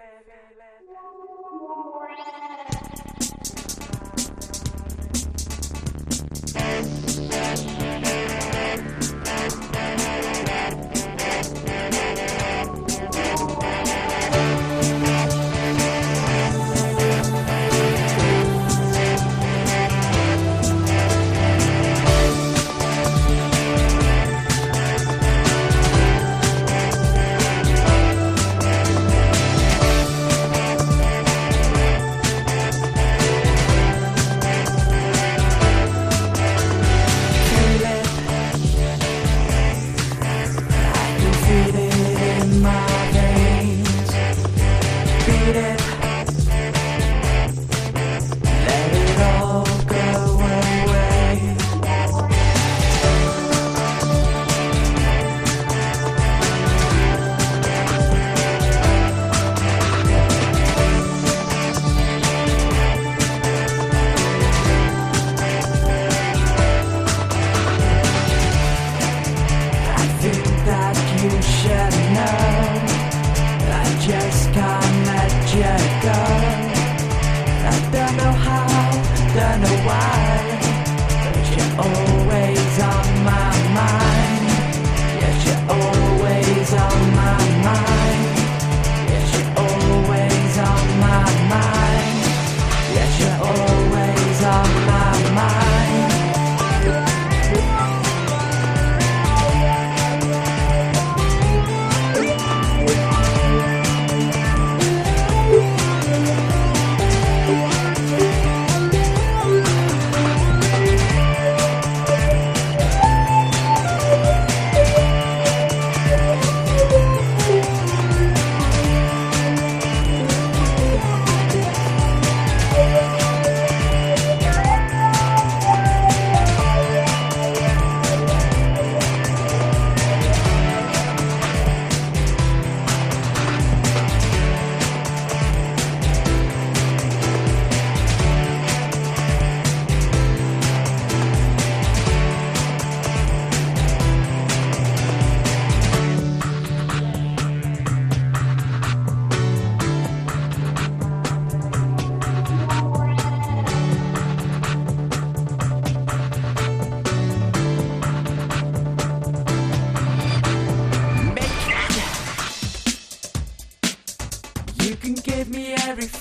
la la la la la la oh.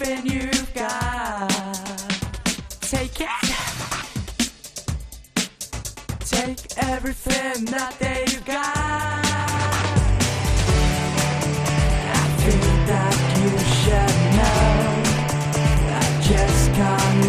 everything you've got. Take it. Take everything that they've got. I think that you should know. I just can't.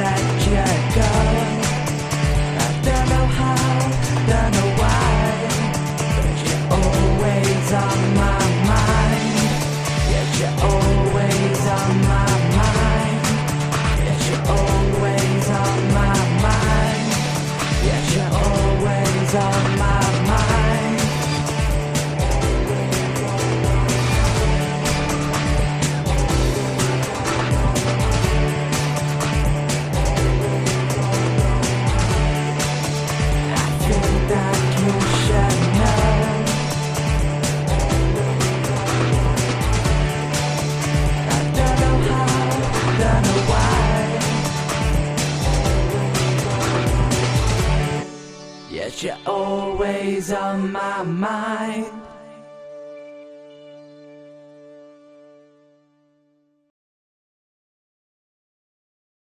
you're always on my mind.